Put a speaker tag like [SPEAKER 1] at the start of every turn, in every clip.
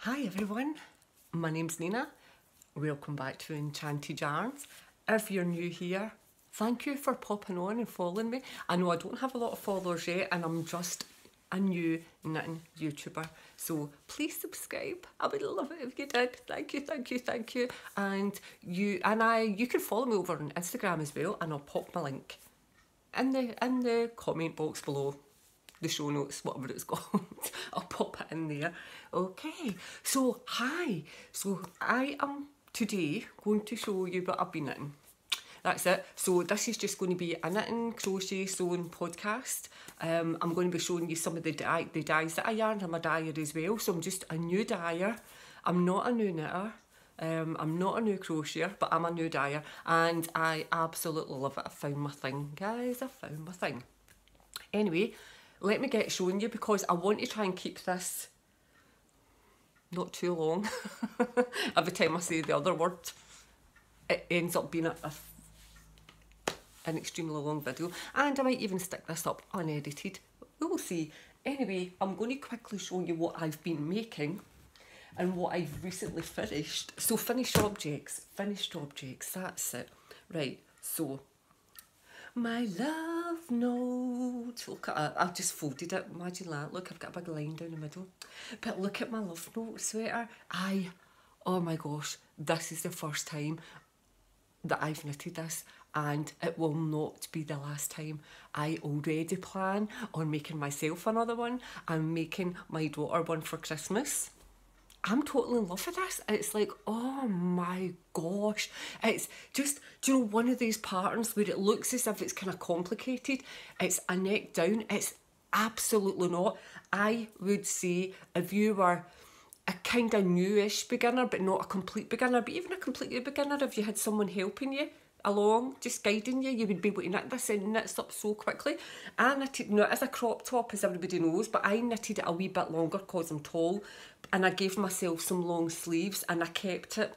[SPEAKER 1] Hi everyone, my name's Nina. Welcome back to Enchanted Yarns. If you're new here, thank you for popping on and following me. I know I don't have a lot of followers yet and I'm just a new knitting YouTuber. So please subscribe. I would love it if you did. Thank you, thank you, thank you. And you and I you can follow me over on Instagram as well and I'll pop my link in the in the comment box below the show notes, whatever it's called. I'll pop it in there. Okay, so hi. So I am today going to show you what I've been knitting. That's it. So this is just going to be a knitting, crochet, sewing podcast. Um, I'm going to be showing you some of the, dye, the dyes that I yarn. I'm a dyer as well, so I'm just a new dyer. I'm not a new knitter. Um, I'm not a new crocheter, but I'm a new dyer, and I absolutely love it. I found my thing, guys. I found my thing. Anyway, let me get showing you because I want to try and keep this not too long. Every time I say the other word, it ends up being a, a an extremely long video and I might even stick this up unedited. We will see. Anyway, I'm going to quickly show you what I've been making and what I've recently finished. So finished objects, finished objects, that's it. Right, so my love note. Look at it. I've just folded it. Imagine that. Look, I've got a big line down the middle. But look at my love note sweater. I, oh my gosh, this is the first time that I've knitted this and it will not be the last time. I already plan on making myself another one. I'm making my daughter one for Christmas. I'm totally in love with this. It's like, oh my gosh. It's just, do you know, one of these patterns where it looks as if it's kind of complicated. It's a neck down. It's absolutely not. I would say if you were a kind of newish beginner, but not a complete beginner, but even a completely beginner, if you had someone helping you, along, just guiding you, you would be able to knit this and knit up so quickly. I knitted, not as a crop top, as everybody knows, but I knitted it a wee bit longer because I'm tall, and I gave myself some long sleeves and I kept it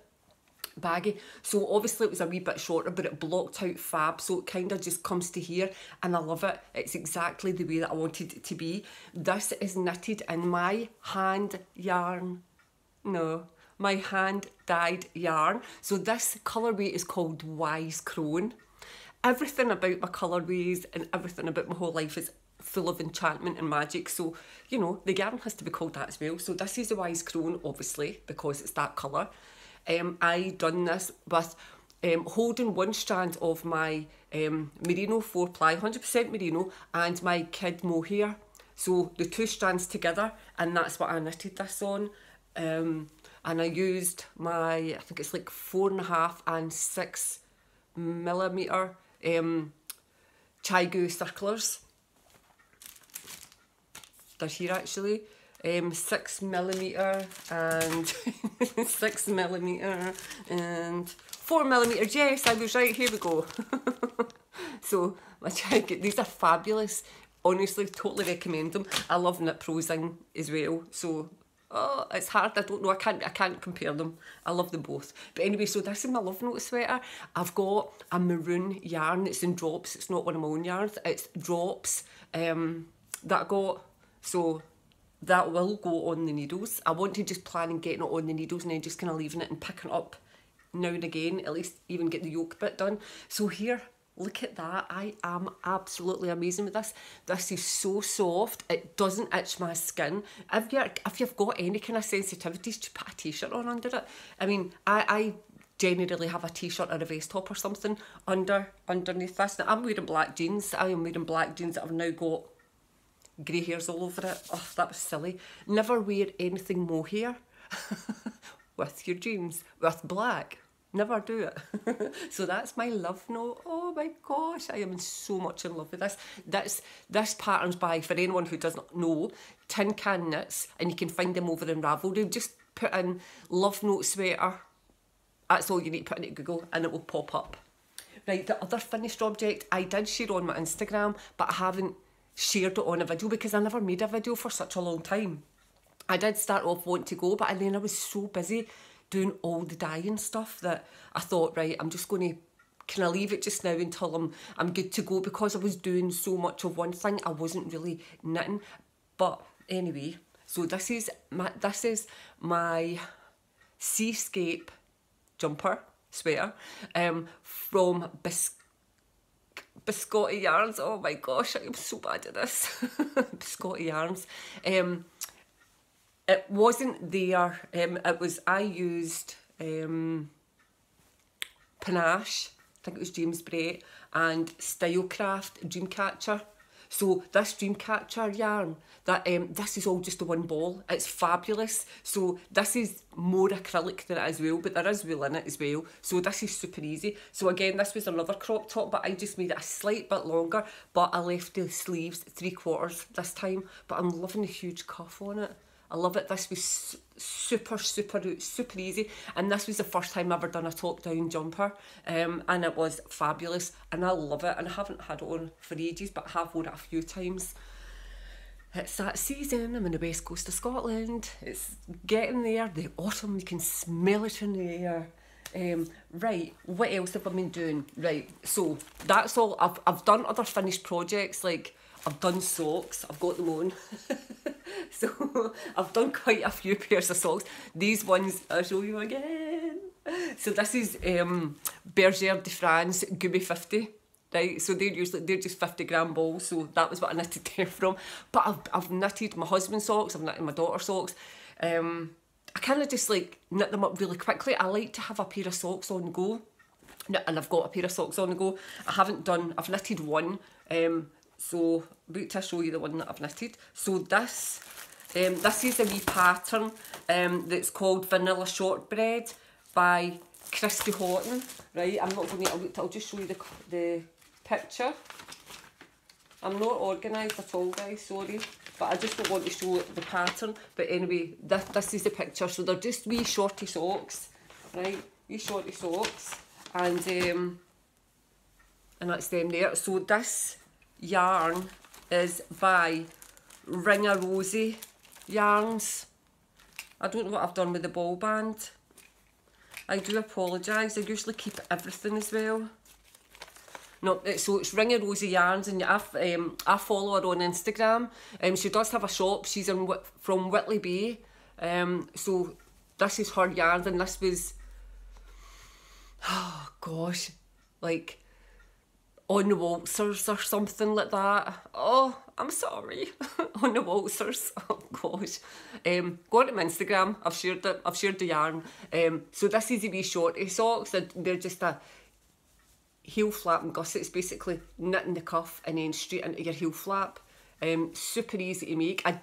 [SPEAKER 1] baggy. So obviously it was a wee bit shorter but it blocked out fab so it kind of just comes to here and I love it. It's exactly the way that I wanted it to be. This is knitted in my hand yarn. No my hand dyed yarn. So this colourway is called Wise Crone. Everything about my colourways and everything about my whole life is full of enchantment and magic. So, you know, the yarn has to be called that as well. So this is the Wise Crone, obviously, because it's that colour. Um, I done this with um, holding one strand of my um, merino 4 ply, 100% merino, and my kid mohair. So the two strands together, and that's what I knitted this on. Um, and I used my I think it's like four and a half and six millimeter um, ChiaoGoo circlers. They're here actually. Um, six millimeter and six millimeter and four millimeter. Yes, I was right. Here we go. so my ChiaoGoo, these are fabulous. Honestly, totally recommend them. I love knit prosing as well. So oh, it's hard. I don't know. I can't. I can't compare them. I love them both. But anyway, so this is my love note sweater. I've got a maroon yarn. It's in drops. It's not one of my own yarns. It's drops um, that I got. So that will go on the needles. I want to just plan on getting it on the needles and then just kind of leaving it and picking it up now and again. At least even get the yoke bit done. So here Look at that. I am absolutely amazing with this. This is so soft. It doesn't itch my skin. If, you're, if you've got any kind of sensitivities, just put a t-shirt on under it. I mean, I, I generally have a t-shirt or a vest top or something under underneath this. Now, I'm wearing black jeans. I am wearing black jeans that I've now got grey hairs all over it. Oh, that was silly. Never wear anything mohair with your jeans, with black. Never do it. so that's my love note. Oh my gosh, I am so much in love with this. This this pattern's by, for anyone who doesn't know, Tin Can Knits, and you can find them over in Ravelry. Just put in love note sweater. That's all you need to put in Google and it will pop up. Right, the other finished object I did share on my Instagram, but I haven't shared it on a video because I never made a video for such a long time. I did start off wanting to go, but then I was so busy doing all the dyeing stuff that I thought, right, I'm just going to can I leave it just now until I'm I'm good to go because I was doing so much of one thing I wasn't really knitting but anyway So this is my this is my seascape jumper sweater um, from Bis Biscotti Yarns. Oh my gosh, I'm so bad at this. Biscotti Yarns. Um, wasn't there. Um, it was I used um, Panache. I think it was James Brett and Stylecraft Dreamcatcher. So this Dreamcatcher yarn, that um, this is all just the one ball. It's fabulous. So this is more acrylic than it is wool, but there is wool in it as well. So this is super easy. So again, this was another crop top, but I just made it a slight bit longer, but I left the sleeves three quarters this time. But I'm loving the huge cuff on it. I love it. This was super, super, super easy. And this was the first time I've ever done a top down jumper. Um, and it was fabulous. And I love it. And I haven't had it on for ages, but I have worn it a few times. It's that season. I'm in the west coast of Scotland. It's getting there. The autumn, you can smell it in the air. Um, right, what else have I been doing? Right, so that's all. I've, I've done other finished projects like I've done socks, I've got them on. so I've done quite a few pairs of socks. These ones, I'll show you again. So this is um, Bergère de France Goomy 50. Right, so they're usually they're just 50 gram balls, so that was what I knitted them from. But I've, I've knitted my husband's socks, I've knitted my daughter's socks. Um, I kind of just like knit them up really quickly. I like to have a pair of socks on go. And I've got a pair of socks on the go. I haven't done, I've knitted one. Um, so about to show you the one that I've knitted. So this, um, this is a wee pattern um, that's called Vanilla Shortbread by Christy Horton. Right, I'm not going to, I'll, I'll just show you the, the picture. I'm not organised at all guys, sorry. But I just don't want to show the pattern. But anyway, this, this is the picture. So they're just wee shorty socks, right? Wee shorty socks. And um, and that's them there. So this yarn is by Ringarosie Yarns. I don't know what I've done with the ball band. I do apologise. I usually keep everything as well. No, so it's Ringarosie Yarns and I, um, I follow her on Instagram. Um, she does have a shop. She's in from Whitley Bay. Um, so this is her yarns and this was, oh gosh, like on the waltzers or something like that. Oh, I'm sorry. on the waltzers. Oh gosh. Um, go on to my Instagram. I've shared it. I've shared the yarn. Um, so this is a wee shorty socks. They're just a heel flap and gussets, basically knitting the cuff and then straight into your heel flap. Um, super easy to make. I,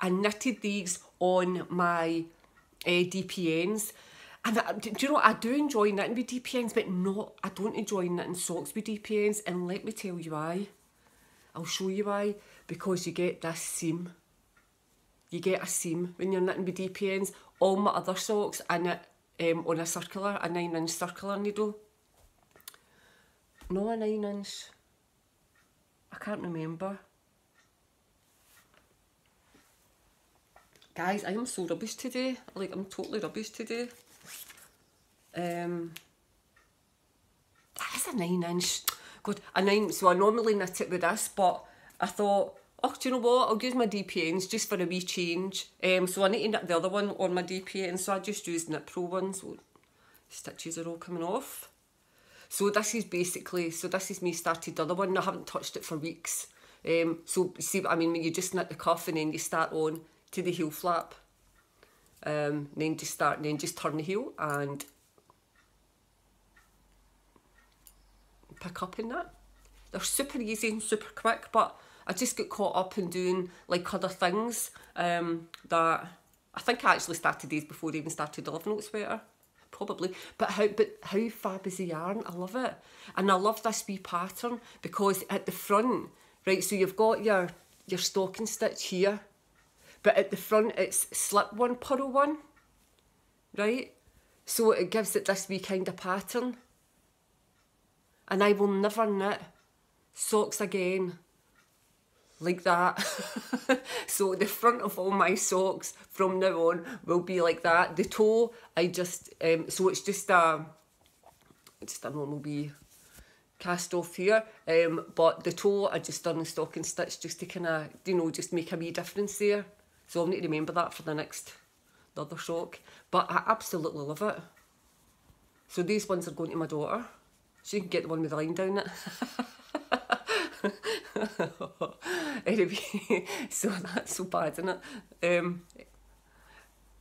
[SPEAKER 1] I knitted these on my uh, DPNs and I, do you know I do enjoy knitting with DPNs, but not I don't enjoy knitting socks with DPNs. And let me tell you why. I'll show you why. Because you get this seam. You get a seam when you're knitting with DPNs. All my other socks I knit um, on a circular, a nine inch circular needle. No, a nine inch. I can't remember. Guys, I am so rubbish today. Like, I'm totally rubbish today. Um, that is a nine inch. Good, a nine. So I normally knit it with this, but I thought, oh, do you know what? I'll use my DPNs just for a wee change. Um, so I need to knit the other one on my DPN, so I just used Knit Pro one. So stitches are all coming off. So this is basically, so this is me started the other one. I haven't touched it for weeks. Um, so see what I mean? When you just knit the cuff and then you start on to the heel flap. Um, then just start, then just turn the heel and pick up in that. They're super easy and super quick, but I just get caught up in doing like other things um, that I think I actually started these before I even started the Love Note sweater. Probably, but how but how fab is the yarn? I love it, and I love this wee pattern because at the front, right? So you've got your your stocking stitch here, but at the front it's slip one purl one, right? So it gives it this wee kind of pattern and I will never knit socks again like that. so the front of all my socks from now on will be like that. The toe, I just, um, so it's just a, just a normal wee cast off here. Um, but the toe, I just done the stocking stitch just to kind of, you know, just make a wee difference there. So I'll need to remember that for the next, the other sock. But I absolutely love it. So these ones are going to my daughter. She can get the one with the line down it. anyway, so that's so bad, isn't it? Um,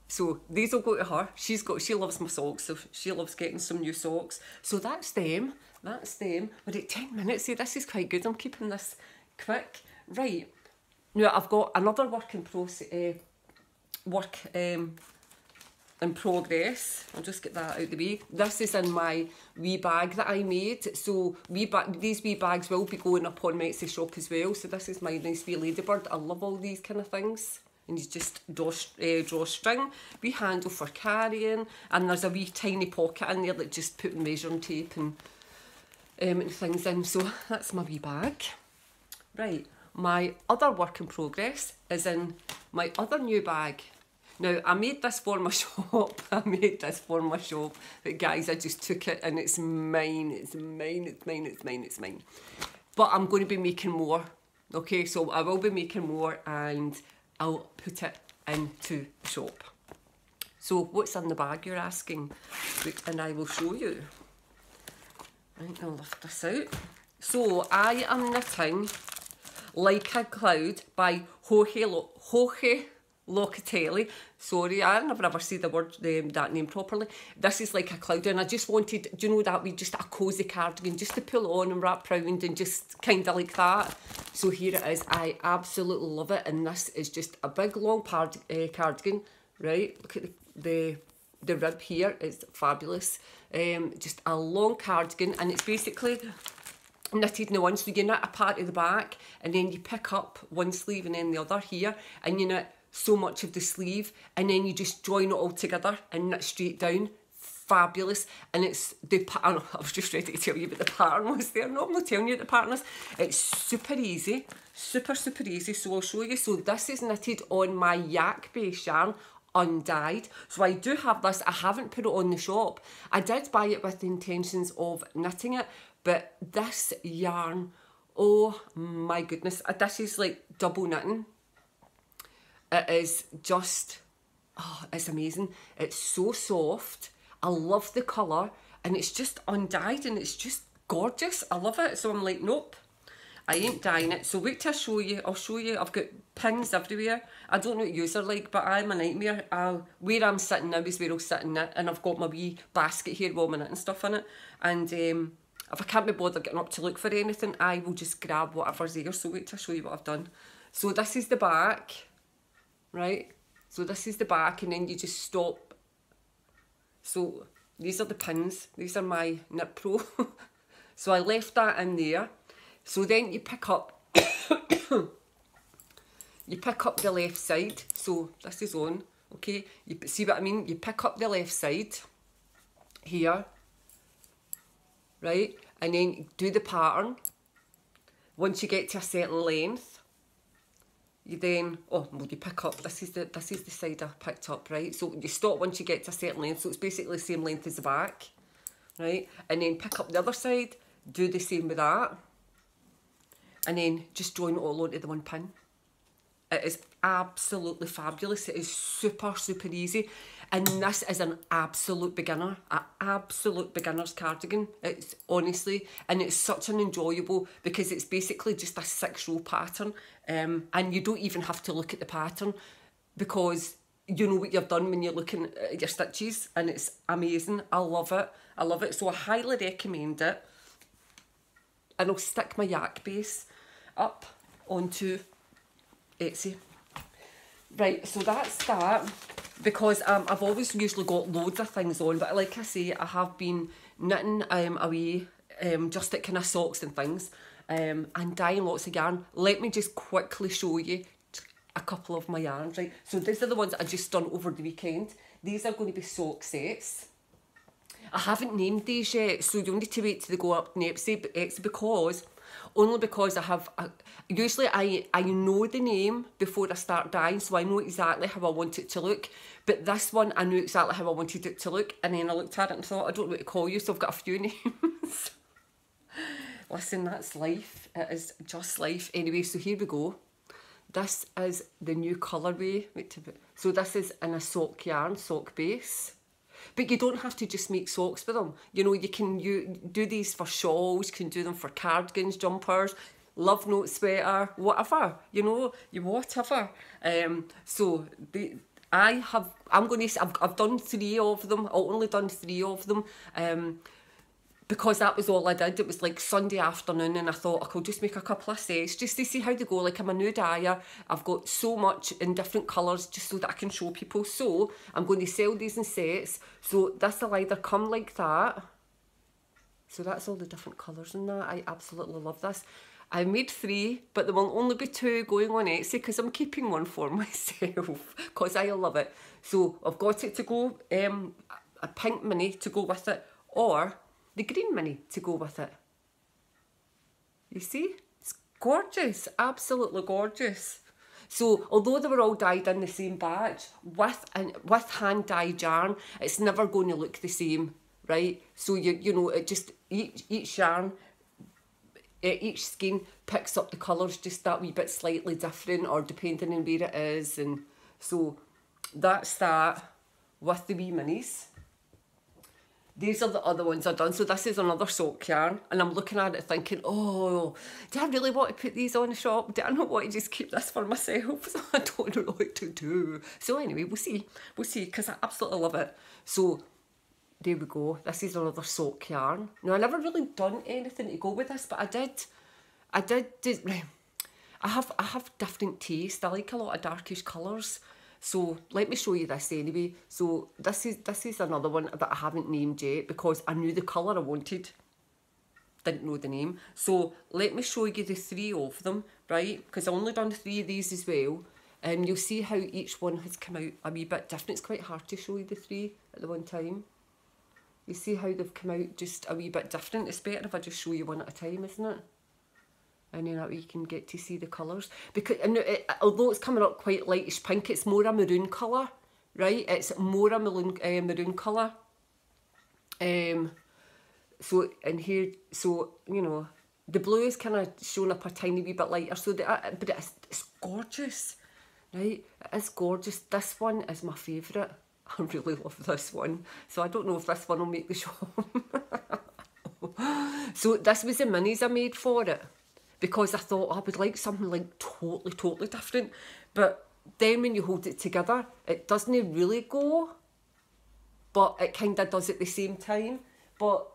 [SPEAKER 1] so these will go to her. She's got she loves my socks, so she loves getting some new socks. So that's them. That's them. We're at 10 minutes. See, this is quite good. I'm keeping this quick. Right. Now I've got another work in uh, work um in progress. I'll just get that out the way. This is in my wee bag that I made. So wee ba these wee bags will be going up on my Etsy shop as well. So this is my nice wee ladybird. I love all these kind of things. And you just draw, uh, drawstring, wee handle for carrying, and there's a wee tiny pocket in there that just put measuring tape and, um, and things in. So that's my wee bag. Right, my other work in progress is in my other new bag. Now, I made this for my shop. I made this for my shop. But guys, I just took it and it's mine. It's mine, it's mine, it's mine, it's mine. But I'm going to be making more. Okay, so I will be making more and I'll put it into the shop. So what's in the bag you're asking? And I will show you. Right, I'll lift this out. So I am knitting Like a Cloud by Jorge, Lo Jorge Locatelli. Sorry, I've never ever see the word um, that name properly. This is like a cloud, and I just wanted, do you know that we just a cosy cardigan just to pull on and wrap round and just kind of like that. So here it is. I absolutely love it, and this is just a big long pard uh, cardigan, right? Look at the, the the rib here is fabulous. Um, just a long cardigan, and it's basically knitted in the one, so you knit a part of the back, and then you pick up one sleeve and then the other here, and you knit so much of the sleeve and then you just join it all together and knit straight down. Fabulous. And it's the pattern I was just ready to tell you but the pattern was there. No I'm not telling you the pattern is. It's super easy super super easy. So I'll show you. So this is knitted on my yak base yarn undyed. So I do have this. I haven't put it on the shop. I did buy it with the intentions of knitting it but this yarn oh my goodness this is like double knitting it is just, oh, it's amazing. It's so soft. I love the colour and it's just undyed and it's just gorgeous. I love it. So I'm like, nope, I ain't dyeing it. So wait till I show you. I'll show you. I've got pins everywhere. I don't know what yours are like, but I'm a nightmare. I'll, where I'm sitting now is where I'll sit in it. And I've got my wee basket here all my knitting stuff in it. And um, if I can't be bothered getting up to look for anything, I will just grab whatever's there. So wait I show you what I've done. So this is the back right? So this is the back and then you just stop. So these are the pins. These are my Knit Pro. so I left that in there. So then you pick up, you pick up the left side. So this is on, okay? You see what I mean? You pick up the left side here, right? And then do the pattern. Once you get to a certain length, you then oh well you pick up this is the this is the side I picked up right? So you stop once you get to a certain length. So it's basically the same length as the back right? And then pick up the other side do the same with that. And then just join it all onto the one pin. It is absolutely fabulous. It is super super easy and this is an absolute beginner, an absolute beginner's cardigan. It's honestly, and it's such an enjoyable because it's basically just a six row pattern. Um, and you don't even have to look at the pattern because you know what you've done when you're looking at your stitches and it's amazing. I love it. I love it. So I highly recommend it. And I'll stick my yak base up onto Etsy. Right, so that's that because um, I've always usually got loads of things on, but like I say, I have been knitting um, away um, just at kind of socks and things um, and dyeing lots of yarn. Let me just quickly show you a couple of my yarns, right? So these are the ones I just done over the weekend. These are going to be sock sets. I haven't named these yet, so you'll need to wait till they go up next Etsy because only because I have a, usually I I know the name before I start dyeing so I know exactly how I want it to look. But this one I knew exactly how I wanted it to look and then I looked at it and thought I don't know what to call you so I've got a few names. Listen that's life. It is just life. Anyway so here we go. This is the new colourway. So this is in a sock yarn, sock base. But you don't have to just make socks with them. You know, you can you do these for shawls, can do them for cardigans, jumpers, love note sweater, whatever. You know, you whatever. Um, so the I have. I'm going to. I've, I've done three of them. I've only done three of them. Um, because that was all I did. It was like Sunday afternoon, and I thought I could just make a couple of sets just to see how they go. Like I'm a new dyer, I've got so much in different colours just so that I can show people. So I'm going to sell these in sets. So this will either come like that. So that's all the different colours in that. I absolutely love this. I made three, but there will only be two going on Etsy because I'm keeping one for myself because I love it. So I've got it to go, um, a pink mini to go with it, or the green mini to go with it. You see? It's gorgeous, absolutely gorgeous. So although they were all dyed in the same batch, with with hand dyed yarn, it's never going to look the same, right? So you you know it just each each yarn, each skein picks up the colours just that wee bit slightly different, or depending on where it is, and so that's that with the wee minis. These are the other ones I've done. So this is another sock yarn. And I'm looking at it thinking, oh, do I really want to put these on the shop? Do I not want to just keep this for myself? I don't know what to do. So anyway, we'll see. We'll see, because I absolutely love it. So there we go. This is another sock yarn. Now, I never really done anything to go with this, but I did. I did. I have I have different taste. I like a lot of darkish colours. So let me show you this anyway. So this is this is another one that I haven't named yet because I knew the colour I wanted. Didn't know the name. So let me show you the three of them, right? Because I only done three of these as well. And um, you'll see how each one has come out a wee bit different. It's quite hard to show you the three at the one time. You see how they've come out just a wee bit different. It's better if I just show you one at a time, isn't it? And then that way you can get to see the colours. Because and it, although it's coming up quite lightish pink, it's more a maroon colour, right? It's more a maroon, uh, maroon colour. Um, so in here, so you know, the blue is kind of showing up a tiny wee bit lighter. So the, uh, but it's, it's gorgeous, right? It is gorgeous. This one is my favourite. I really love this one. So I don't know if this one will make the show. so this was the minis I made for it because I thought oh, I would like something like totally, totally different. But then when you hold it together, it doesn't really go, but it kind of does at the same time. But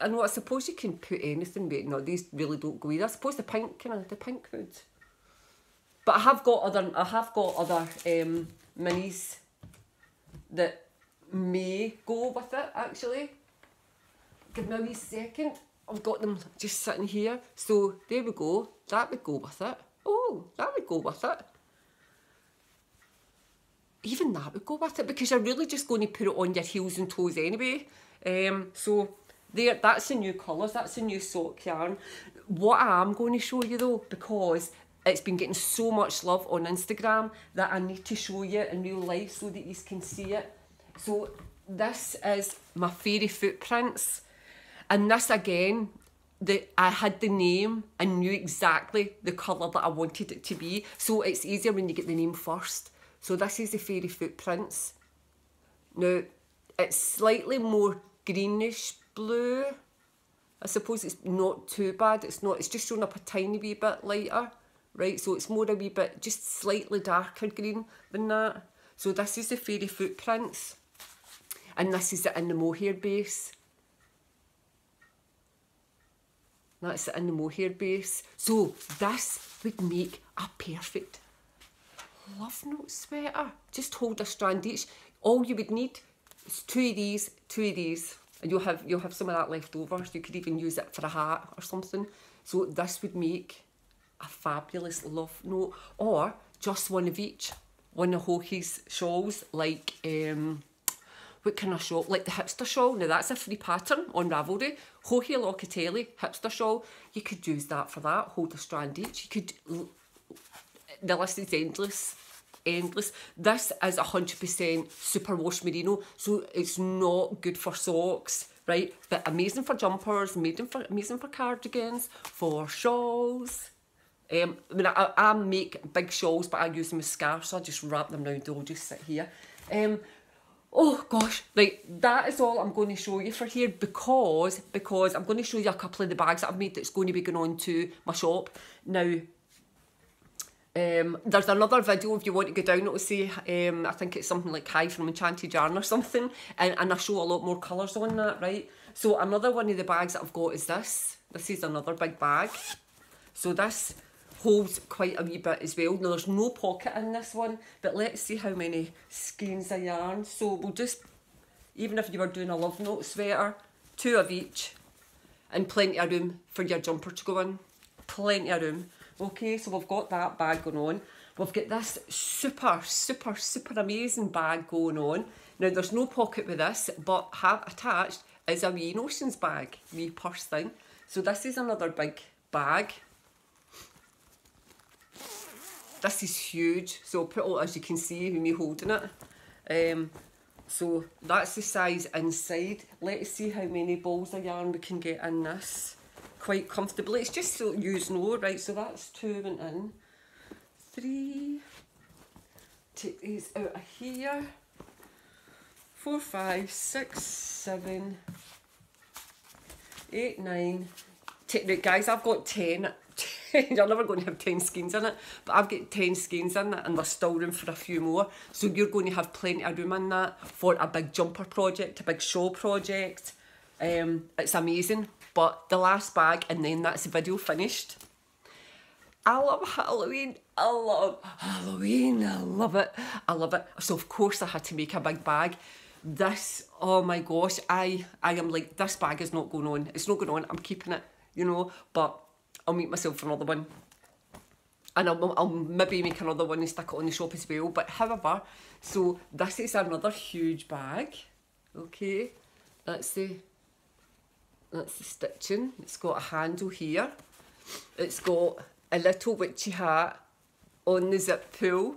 [SPEAKER 1] I know I suppose you can put anything, but no, these really don't go either. I suppose the pink kind of the pink would. But I have got other I have got other um, minis that may go with it actually. Give me a wee second. I've got them just sitting here. So there we go. That would go with it. Oh, that would go with it. Even that would go with it because you're really just going to put it on your heels and toes anyway. Um, so there, that's the new colours. That's the new sock yarn. What I am going to show you though, because it's been getting so much love on Instagram that I need to show you in real life so that you can see it. So this is my fairy footprints. And this again, the I had the name and knew exactly the colour that I wanted it to be. So it's easier when you get the name first. So this is the Fairy Footprints. Now, it's slightly more greenish blue. I suppose it's not too bad. It's not, it's just showing up a tiny wee bit lighter, right? So it's more a wee bit, just slightly darker green than that. So this is the Fairy Footprints. And this is it in the mohair base. That's in the mohair base. So this would make a perfect love note sweater. Just hold a strand each. All you would need is two of these, two of these. And you'll have you'll have some of that left over. You could even use it for a hat or something. So this would make a fabulous love note. Or just one of each. One of Joji's shawls, like um, what kind of shawl? Like the hipster shawl. Now that's a free pattern on Ravelry. Joji Locatelli hipster shawl. You could use that for that. Hold a strand each. You could. The list is endless. Endless. This is 100% superwash merino, so it's not good for socks, right? But amazing for jumpers, amazing for amazing for cardigans, for shawls. Um, I mean, I, I make big shawls, but I use them as scarves, so I just wrap them round. They'll just sit here. Um, oh gosh, right, that is all I'm going to show you for here because because I'm going to show you a couple of the bags that I've made that's going to be going on to my shop. Now, um, there's another video if you want to go down, it'll say, um, I think it's something like Hi from Enchanted Yarn or something, and, and I show a lot more colours on that, right? So another one of the bags that I've got is this. This is another big bag. So this holds quite a wee bit as well. Now there's no pocket in this one, but let's see how many skeins of yarn. So we'll just, even if you were doing a love note sweater, two of each, and plenty of room for your jumper to go in. Plenty of room. Okay, so we've got that bag going on. We've got this super, super, super amazing bag going on. Now, there's no pocket with this, but have attached is a wee notions bag, wee purse thing. So this is another big bag. This is huge. So I'll put all, as you can see, with me holding it. Um, so that's the size inside. Let's see how many balls of yarn we can get in this quite comfortably. It's just so you know, right? So that's two went in. Three. Take these out of here. Four, five, six, seven, eight, nine. Take, guys, I've got ten. You're never going to have 10 skeins in it, but I've got 10 skeins in it and there's still room for a few more. So you're going to have plenty of room in that for a big jumper project, a big show project. Um, it's amazing. But the last bag, and then that's the video finished. I love Halloween. I love Halloween. I love it. I love it. So of course I had to make a big bag. This, oh my gosh, I I am like this bag is not going on. It's not going on. I'm keeping it, you know. But I'll make myself another one, and I'll, I'll maybe make another one and stick it on the shop as well. But however, so this is another huge bag. Okay, let's see. That's the stitching. It's got a handle here. It's got a little witchy hat on the zip pull.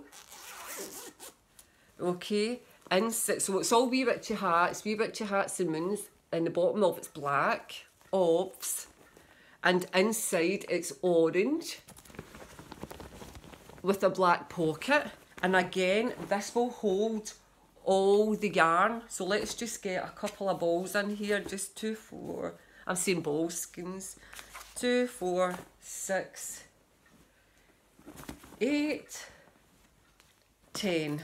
[SPEAKER 1] Okay, and so it's all wee witchy hats, wee witchy hats and moons, and the bottom of it's black, obs, and inside it's orange with a black pocket. And again, this will hold all the yarn. So let's just get a couple of balls in here, just two, four, I'm seeing ball skins. Two, four, six, eight, ten.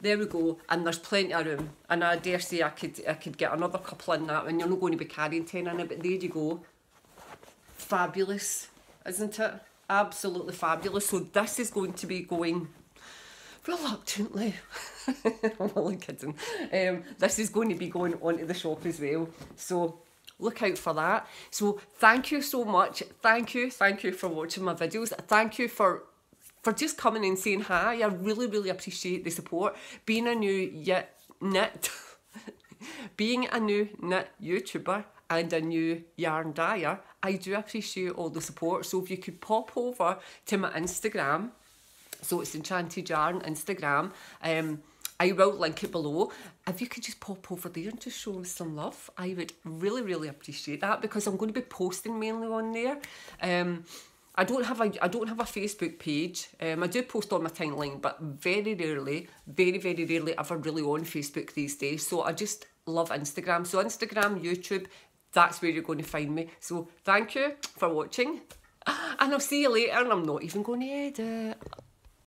[SPEAKER 1] There we go, and there's plenty of room. And I dare say I could I could get another couple in that, and you're not going to be carrying ten in it, but there you go. Fabulous, isn't it? Absolutely fabulous. So this is going to be going reluctantly. I'm only kidding. Um, this is going to be going onto the shop as well. So look out for that. So thank you so much. Thank you, thank you for watching my videos. Thank you for for just coming and saying hi. I really, really appreciate the support. Being a new yet knit, being a new knit YouTuber and a new yarn dyer, I do appreciate all the support. So if you could pop over to my Instagram, so it's Enchanted Yarn Instagram. Um, I will link it below. If you could just pop over there and just show me some love, I would really, really appreciate that because I'm going to be posting mainly on there. Um, I don't have a I don't have a Facebook page. Um, I do post on my timeline, but very rarely, very very rarely ever really on Facebook these days. So I just love Instagram. So Instagram, YouTube, that's where you're going to find me. So thank you for watching, and I'll see you later. And I'm not even going to edit.